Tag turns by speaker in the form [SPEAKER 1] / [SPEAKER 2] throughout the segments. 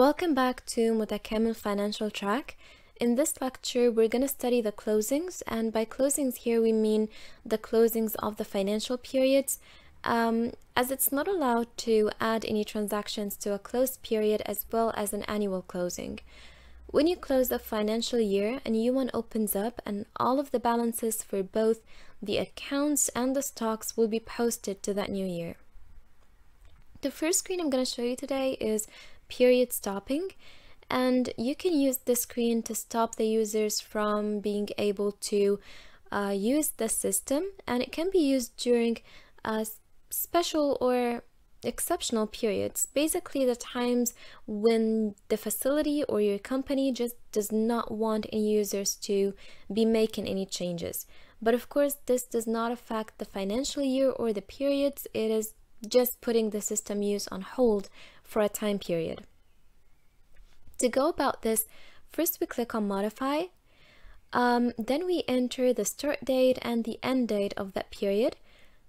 [SPEAKER 1] Welcome back to Motakamel Financial Track. In this lecture, we're going to study the closings, and by closings here we mean the closings of the financial periods, um, as it's not allowed to add any transactions to a closed period as well as an annual closing. When you close the financial year, a new one opens up, and all of the balances for both the accounts and the stocks will be posted to that new year. The first screen I'm going to show you today is period stopping and you can use the screen to stop the users from being able to uh, use the system and it can be used during uh, special or exceptional periods. Basically the times when the facility or your company just does not want any users to be making any changes. But of course this does not affect the financial year or the periods. It is just putting the system use on hold for a time period. To go about this, first we click on modify, um, then we enter the start date and the end date of that period.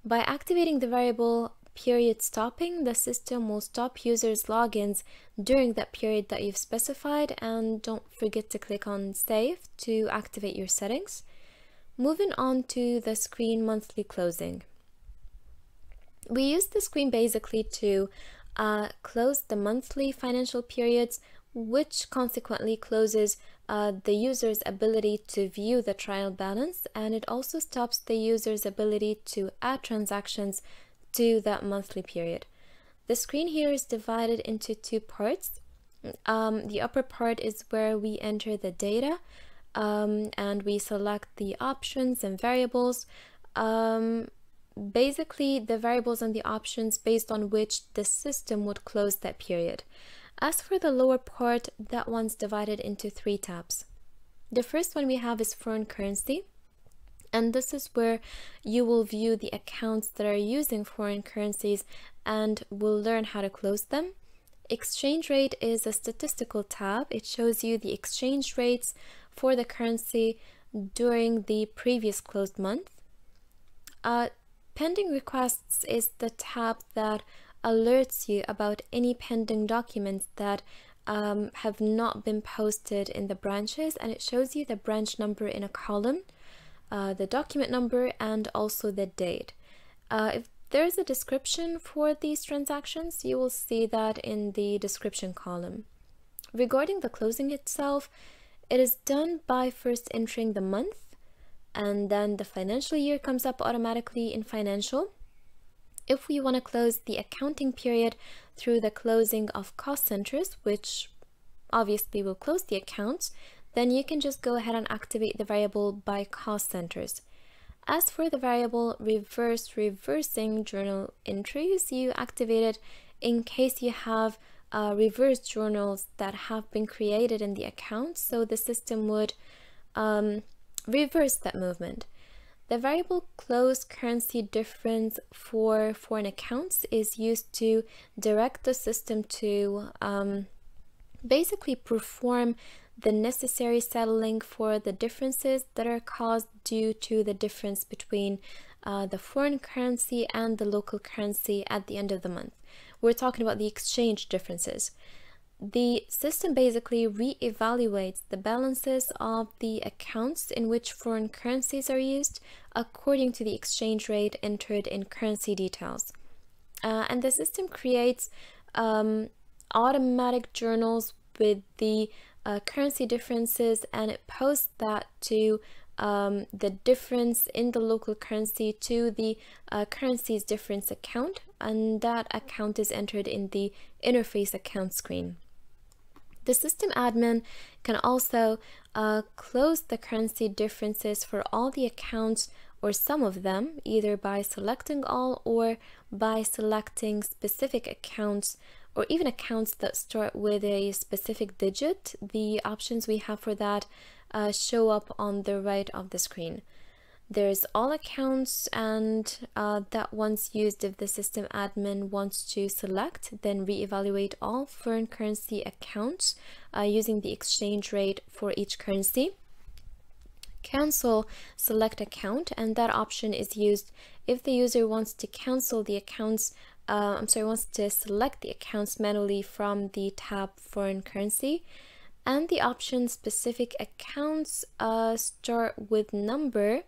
[SPEAKER 1] By activating the variable period stopping, the system will stop users' logins during that period that you've specified and don't forget to click on save to activate your settings. Moving on to the screen monthly closing. We use the screen basically to uh, close the monthly financial periods, which consequently closes uh, the user's ability to view the trial balance, and it also stops the user's ability to add transactions to that monthly period. The screen here is divided into two parts. Um, the upper part is where we enter the data um, and we select the options and variables. Um, basically the variables and the options based on which the system would close that period. As for the lower part, that one's divided into three tabs. The first one we have is foreign currency, and this is where you will view the accounts that are using foreign currencies and will learn how to close them. Exchange rate is a statistical tab. It shows you the exchange rates for the currency during the previous closed month. Uh, Pending requests is the tab that alerts you about any pending documents that um, have not been posted in the branches and it shows you the branch number in a column, uh, the document number, and also the date. Uh, if there's a description for these transactions, you will see that in the description column. Regarding the closing itself, it is done by first entering the month and then the financial year comes up automatically in financial. If we want to close the accounting period through the closing of cost centers, which obviously will close the accounts, then you can just go ahead and activate the variable by cost centers. As for the variable reverse reversing journal entries, you activate it in case you have uh, reverse journals that have been created in the account. So the system would um, reverse that movement. The variable close currency difference for foreign accounts is used to direct the system to um, basically perform the necessary settling for the differences that are caused due to the difference between uh, the foreign currency and the local currency at the end of the month. We're talking about the exchange differences the system basically re-evaluates the balances of the accounts in which foreign currencies are used according to the exchange rate entered in currency details. Uh, and the system creates um, automatic journals with the uh, currency differences and it posts that to um, the difference in the local currency to the uh, currency's difference account and that account is entered in the interface account screen. The system admin can also uh, close the currency differences for all the accounts or some of them, either by selecting all or by selecting specific accounts or even accounts that start with a specific digit. The options we have for that uh, show up on the right of the screen. There's all accounts and uh, that once used if the system admin wants to select, then reevaluate all foreign currency accounts uh, using the exchange rate for each currency. Cancel select account and that option is used if the user wants to cancel the accounts uh, I'm sorry, wants to select the accounts manually from the tab foreign currency and the option specific accounts uh, start with number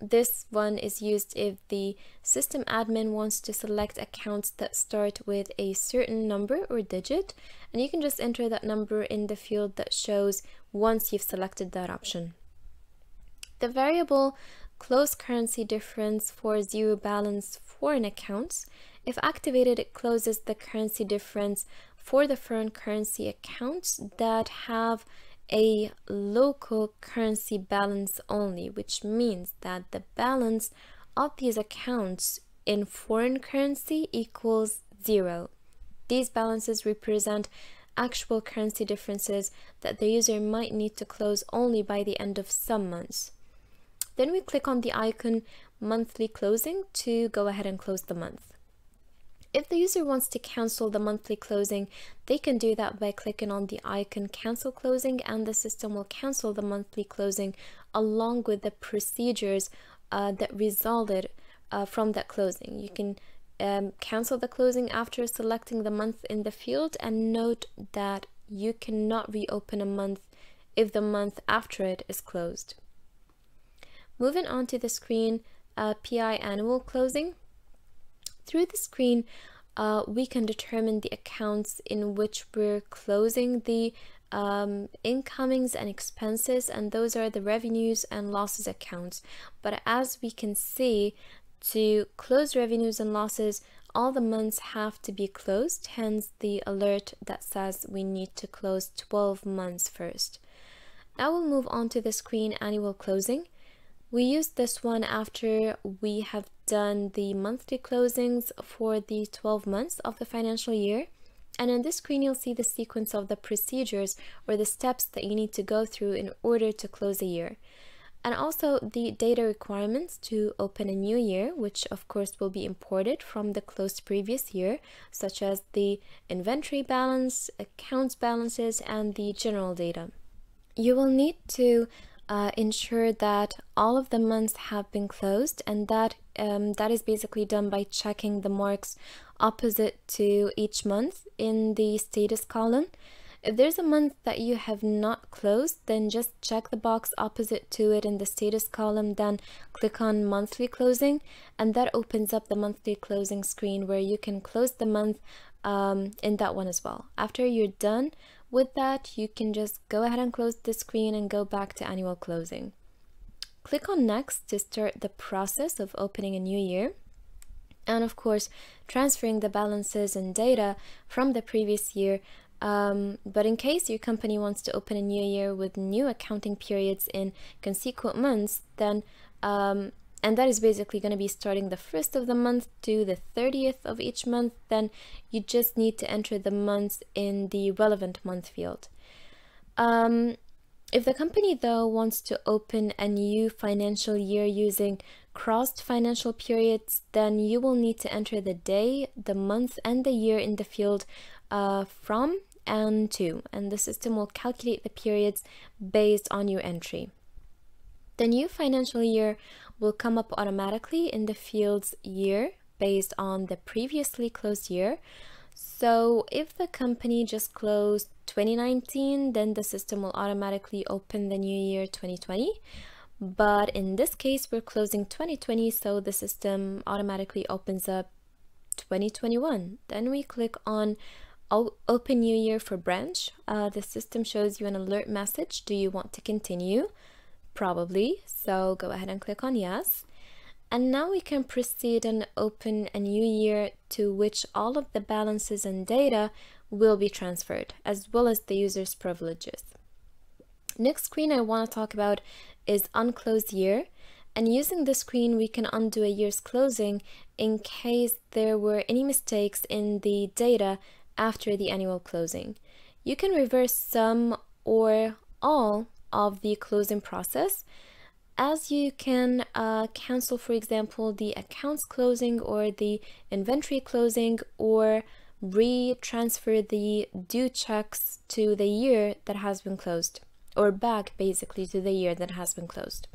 [SPEAKER 1] this one is used if the system admin wants to select accounts that start with a certain number or digit and you can just enter that number in the field that shows once you've selected that option. The variable close currency difference for zero balance foreign accounts, if activated it closes the currency difference for the foreign currency accounts that have a local currency balance only, which means that the balance of these accounts in foreign currency equals zero. These balances represent actual currency differences that the user might need to close only by the end of some months. Then we click on the icon monthly closing to go ahead and close the month. If the user wants to cancel the monthly closing, they can do that by clicking on the icon cancel closing and the system will cancel the monthly closing along with the procedures uh, that resulted uh, from that closing. You can um, cancel the closing after selecting the month in the field and note that you cannot reopen a month if the month after it is closed. Moving on to the screen, uh, PI annual closing. Through the screen, uh, we can determine the accounts in which we're closing the um, incomings and expenses, and those are the revenues and losses accounts. But as we can see, to close revenues and losses, all the months have to be closed, hence the alert that says we need to close 12 months first. Now we'll move on to the screen annual closing. We use this one after we have done the monthly closings for the 12 months of the financial year. And on this screen, you'll see the sequence of the procedures or the steps that you need to go through in order to close a year. And also the data requirements to open a new year, which of course will be imported from the closed previous year, such as the inventory balance, accounts balances, and the general data. You will need to uh, ensure that all of the months have been closed and that um, that is basically done by checking the marks opposite to each month in the status column. If there's a month that you have not closed, then just check the box opposite to it in the status column, then click on monthly closing, and that opens up the monthly closing screen where you can close the month um, in that one as well. After you're done with that, you can just go ahead and close the screen and go back to annual closing. Click on next to start the process of opening a new year. And of course, transferring the balances and data from the previous year um, but in case your company wants to open a new year with new accounting periods in consequent months, then um, and that is basically going to be starting the first of the month to the 30th of each month, then you just need to enter the months in the relevant month field. Um, if the company though wants to open a new financial year using crossed financial periods, then you will need to enter the day, the month, and the year in the field uh, from and to, and the system will calculate the periods based on your entry. The new financial year will come up automatically in the fields year based on the previously closed year. So if the company just closed 2019, then the system will automatically open the new year 2020. But in this case, we're closing 2020, so the system automatically opens up 2021. Then we click on Open New Year for branch. Uh, the system shows you an alert message. Do you want to continue? Probably. So go ahead and click on yes. And now we can proceed and open a new year to which all of the balances and data will be transferred, as well as the user's privileges. Next screen I want to talk about is unclosed year. And using this screen, we can undo a year's closing in case there were any mistakes in the data after the annual closing. You can reverse some or all of the closing process as you can uh, cancel, for example, the accounts closing or the inventory closing or re-transfer the due checks to the year that has been closed or back basically to the year that has been closed.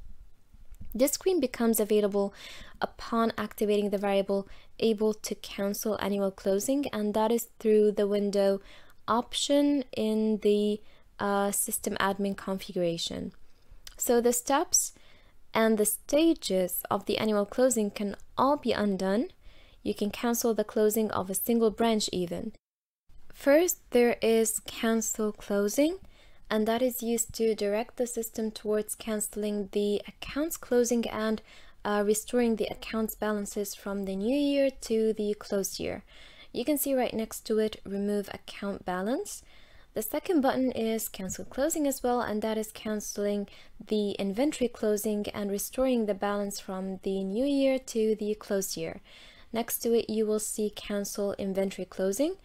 [SPEAKER 1] This screen becomes available upon activating the variable able to cancel annual closing and that is through the window option in the uh, system admin configuration. So the steps and the stages of the annual closing can all be undone. You can cancel the closing of a single branch even. First, there is cancel closing and that is used to direct the system towards canceling the accounts closing and uh, restoring the accounts balances from the new year to the closed year. You can see right next to it, remove account balance. The second button is cancel closing as well, and that is canceling the inventory closing and restoring the balance from the new year to the close year. Next to it, you will see cancel inventory closing.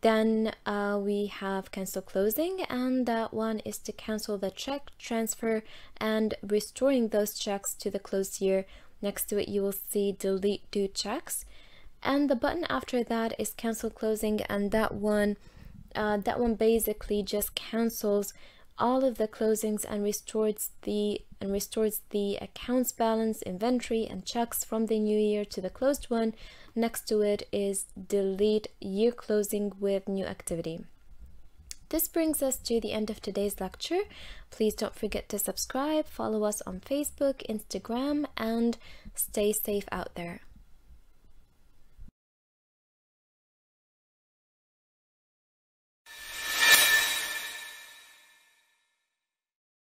[SPEAKER 1] Then uh, we have cancel closing and that one is to cancel the check transfer and restoring those checks to the close year. Next to it you will see delete due checks and the button after that is cancel closing and that one uh, that one basically just cancels all of the closings and restores the and restores the accounts balance inventory and checks from the new year to the closed one Next to it is delete year closing with new activity. This brings us to the end of today's lecture. Please don't forget to subscribe, follow us on Facebook, Instagram, and stay safe out there.